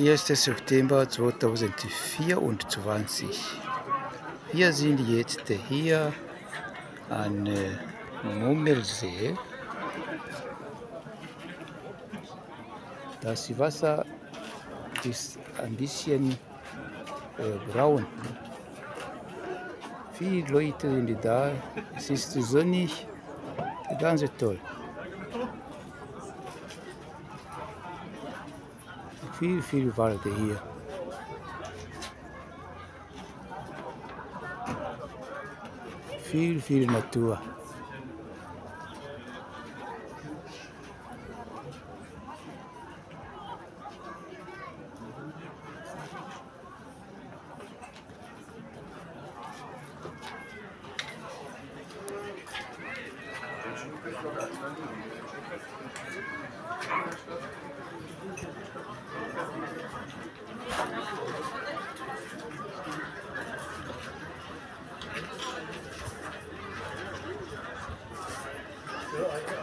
1. September 2024. Wir sind jetzt hier an äh, Mummelsee. Das Wasser ist ein bisschen äh, braun. Viele Leute sind da. Es ist sonnig, ganz toll. Viel, viel Wald hier. Viel, viel Natur.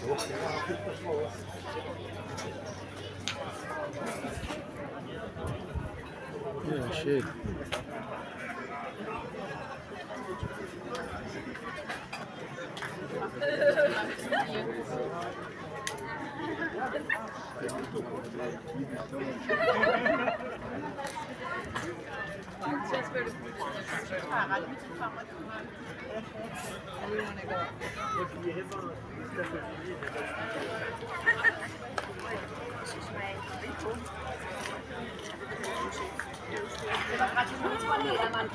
Yeah, shit.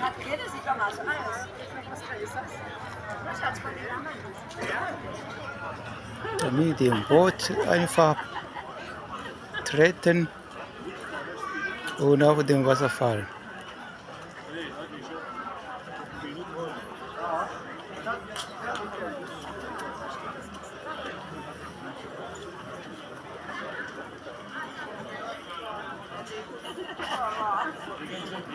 Katrin, das sieht doch mal so aus. Was ist das? Damit im Boot einfach treten und auf dem Wasser fallen. Je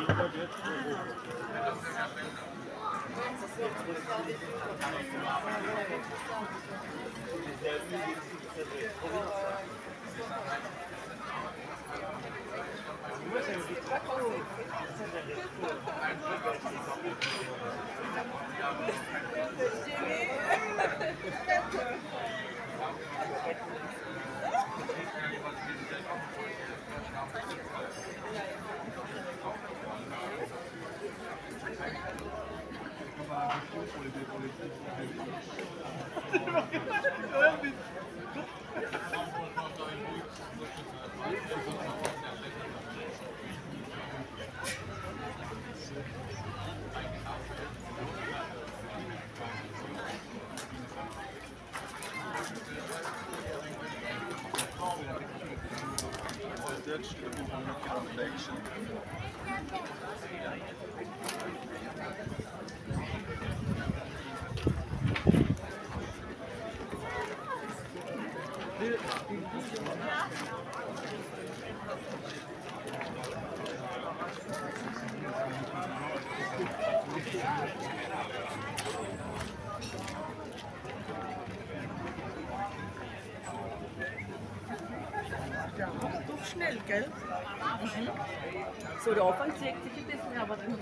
pour les pour les Dutch foundation. Doch schnell, gell? Mhm. So, der Anfang zieht sich ein bisschen, aber dann durch.